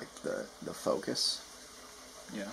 like the the focus. Yeah.